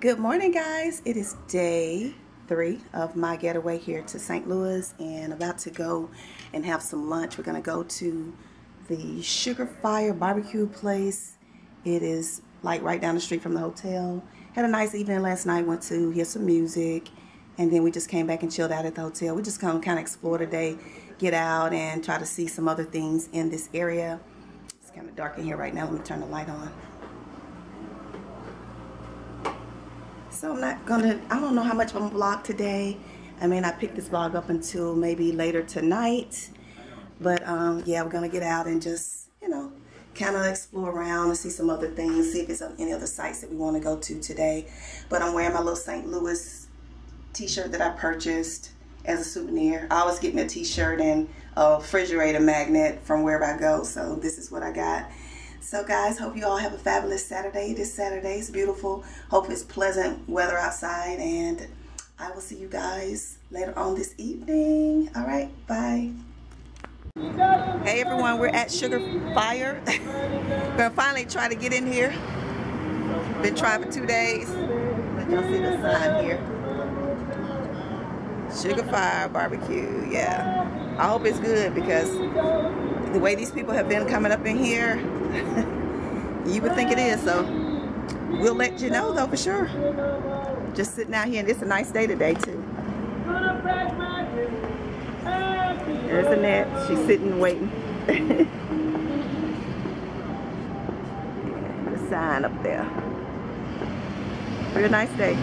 Good morning, guys. It is day three of my getaway here to St. Louis and about to go and have some lunch. We're going to go to the Sugar Fire barbecue place. It is like right down the street from the hotel. Had a nice evening last night. Went to hear some music and then we just came back and chilled out at the hotel. We just come kind of explore today, get out and try to see some other things in this area. It's kind of dark in here right now. Let me turn the light on. So I'm not gonna, I don't know how much I'm gonna vlog today. I may not pick this vlog up until maybe later tonight. But um, yeah, we're gonna get out and just, you know, kind of explore around and see some other things, see if there's any other sites that we wanna go to today. But I'm wearing my little St. Louis t-shirt that I purchased as a souvenir. I always get me a t-shirt and a refrigerator magnet from wherever I go. So this is what I got. So guys, hope you all have a fabulous Saturday. This Saturday is beautiful. Hope it's pleasant weather outside and I will see you guys later on this evening. All right, bye. Hey everyone, we're at Sugar Fire. we're gonna finally try to get in here. Been trying for two days. Let y'all see the sign here. Sugar Fire Barbecue, yeah. I hope it's good because the way these people have been coming up in here, you would think it is. So we'll let you know though for sure. Just sitting out here and it's a nice day today too. There's Annette. She's sitting waiting. the sign up there. Pretty nice day.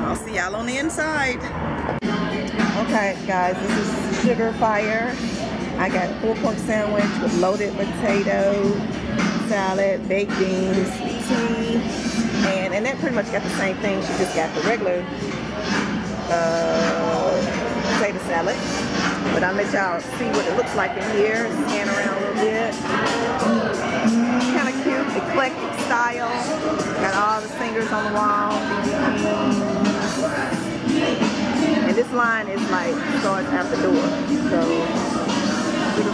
I'll see y'all on the inside. Okay, guys, this is Sugar Fire. I got full pork sandwich with loaded potato, salad, baked beans, sweet tea, and Annette pretty much got the same thing. She just got the regular uh, potato salad. But I'll let y'all see what it looks like in here. Scan around a little bit. Kind of cute, eclectic style. Got all the singers on the wall. This line is like starts at the door. So,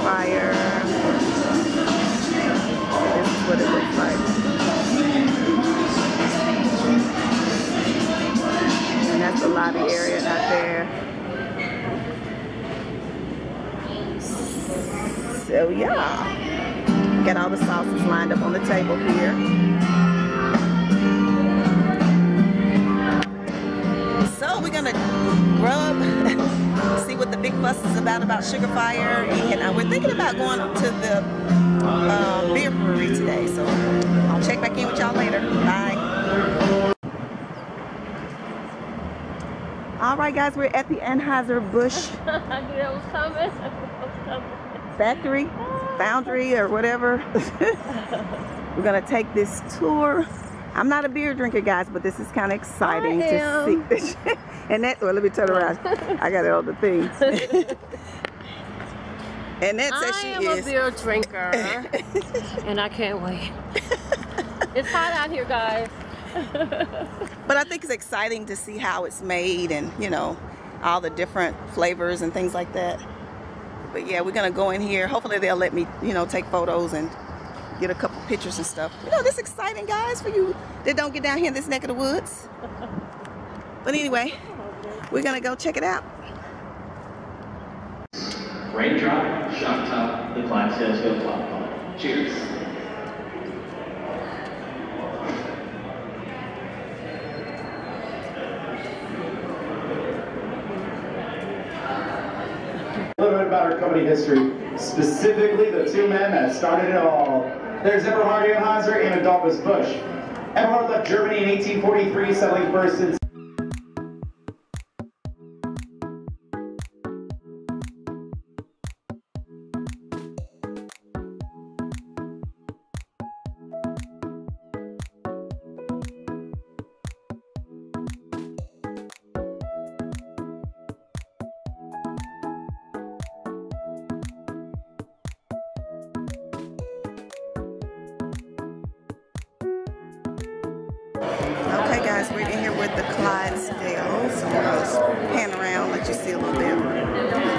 Fire. This is what it looks like. And that's the lobby area out there. So yeah, got all the sauces lined up on the table what the big fuss is about about Sugar Fire, and uh, we're thinking about going to the uh, beer brewery today. So I'll check back in with y'all later. Bye. All right, guys, we're at the Anheuser-Busch factory, foundry, or whatever. we're gonna take this tour. I'm not a beer drinker, guys, but this is kind of exciting to see. And that, well, let me turn around. I got all the things. Annette says she is. I am a beer drinker, and I can't wait. It's hot out here, guys. But I think it's exciting to see how it's made and, you know, all the different flavors and things like that. But yeah, we're gonna go in here. Hopefully they'll let me, you know, take photos and get a couple pictures and stuff. You know, this exciting, guys, for you that don't get down here in this neck of the woods. But anyway, we're gonna go check it out. Raindrop, Shock Top, the Clydesdale Hill Platform. Cheers. A little bit about our company history, specifically the two men that started it all. There's Eberhard Anheuser and Adolphus Busch. Eberhard left Germany in 1843, settling first in guys, we're in here with the Clydesdales. So we're gonna pan around, let you see a little bit.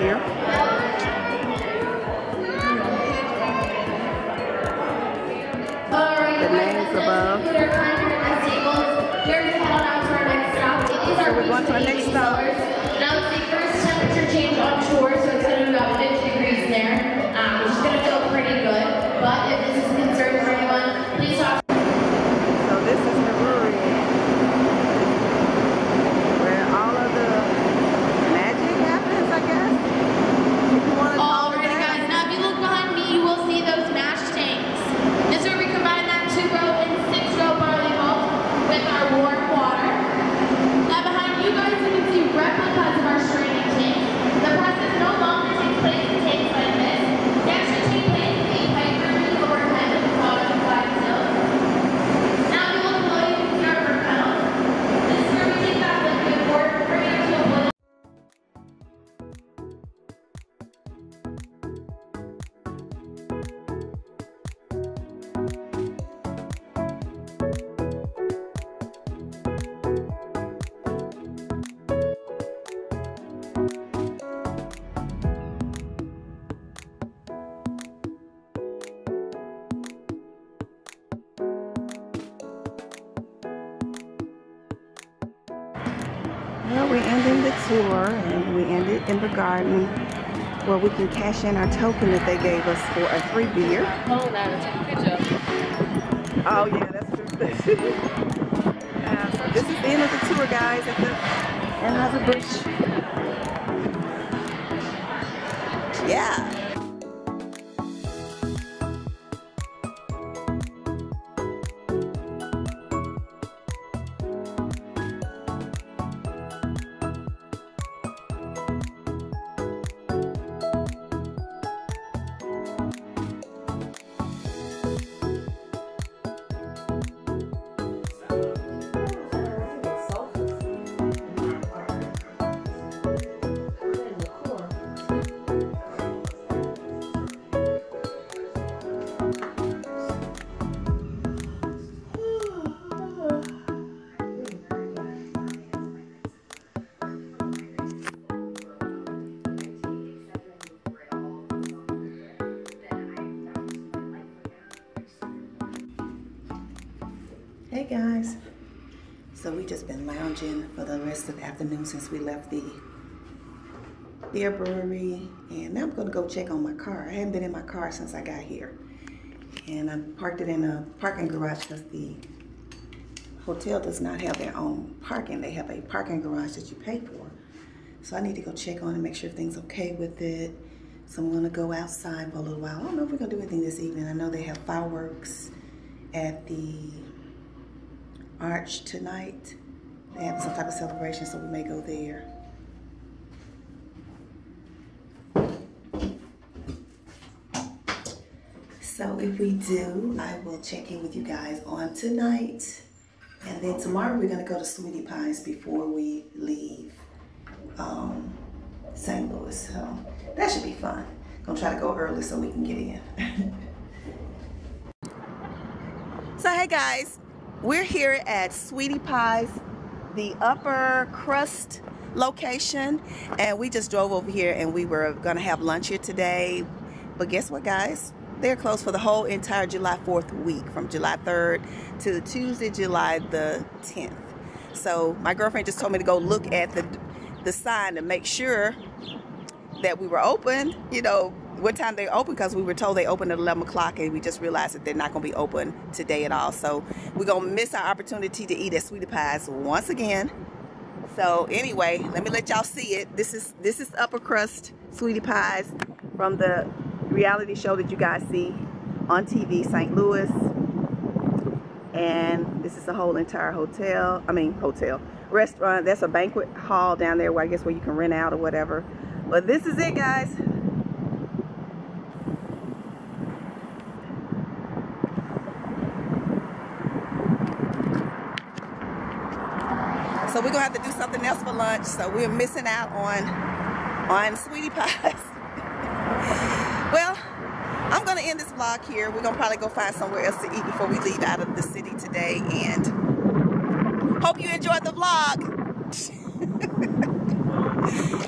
Here. The names above. We're going to head out to our next stop. It is our we're going to our next stop. Well, we're ending the tour and we ended in the garden where we can cash in our token that they gave us for a free beer. Out and take a picture. Oh yeah, that's true. uh, so this is the end of the tour, guys, at the Anheuser-Busch. Yeah. Guys. So we just been lounging for the rest of the afternoon since we left the beer brewery. And now I'm gonna go check on my car. I haven't been in my car since I got here. And I parked it in a parking garage because the hotel does not have their own parking. They have a parking garage that you pay for. So I need to go check on it, make sure everything's okay with it. So I'm gonna go outside for a little while. I don't know if we're gonna do anything this evening. I know they have fireworks at the Arch tonight. They have some type of celebration, so we may go there. So if we do, I will check in with you guys on tonight. And then tomorrow we're gonna go to Sweetie Pies before we leave um, St. Louis. So that should be fun. Gonna try to go early so we can get in. so hey guys, we're here at Sweetie Pies, the upper crust location. And we just drove over here and we were gonna have lunch here today. But guess what guys? They're closed for the whole entire July 4th week from July 3rd to Tuesday, July the 10th. So my girlfriend just told me to go look at the, the sign to make sure that we were open, you know, what time they open because we were told they open at 11 o'clock and we just realized that they're not going to be open today at all. So we're going to miss our opportunity to eat at Sweetie Pies once again. So anyway, let me let y'all see it. This is this is upper crust Sweetie Pies from the reality show that you guys see on TV, St. Louis. And this is the whole entire hotel. I mean, hotel restaurant. That's a banquet hall down there where I guess where you can rent out or whatever. But this is it, guys. So we're gonna have to do something else for lunch. So we're missing out on on sweetie pies. Well, I'm to end this vlog here. We're to probably go find somewhere else to eat before we leave out of the city today. And hope you enjoyed the vlog.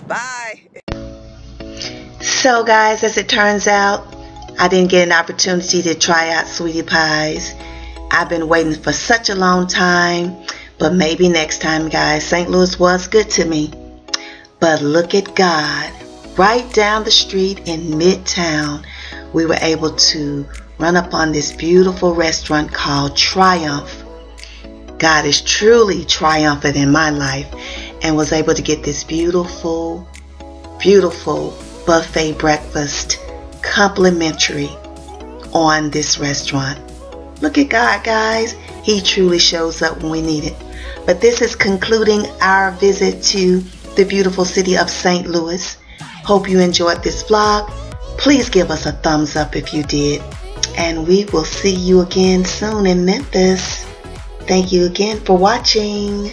Bye. So guys, as it turns out, I didn't get an opportunity to try out Sweetie Pies. I've been waiting for such a long time, but maybe next time, guys. St. Louis was good to me. But look at God. Right down the street in Midtown, we were able to run up on this beautiful restaurant called Triumph. God is truly triumphant in my life and was able to get this beautiful, beautiful buffet breakfast complimentary on this restaurant. Look at God, guys. He truly shows up when we need it. But this is concluding our visit to the beautiful city of St. Louis. Hope you enjoyed this vlog. Please give us a thumbs up if you did. And we will see you again soon in Memphis. Thank you again for watching.